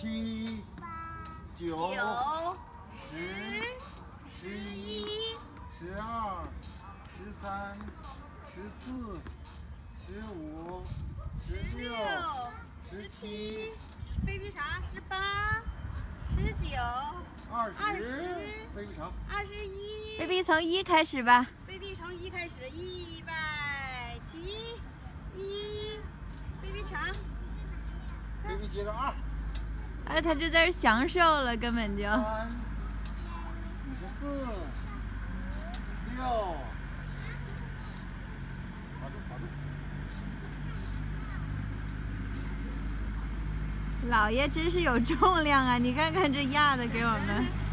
七、九、九、十、十、十一、一、十二、十三、十四、十五、十十六、十十七七、，baby 啥？十八、十九、二二十。二十一。baby 从一开始吧。baby 从一开始，一百起，一，baby 长，baby 接着二、哎，他这在这享受了，根本就。三、十四、六，把住把住。姥爷真是有重量啊！你看看这压的给我们。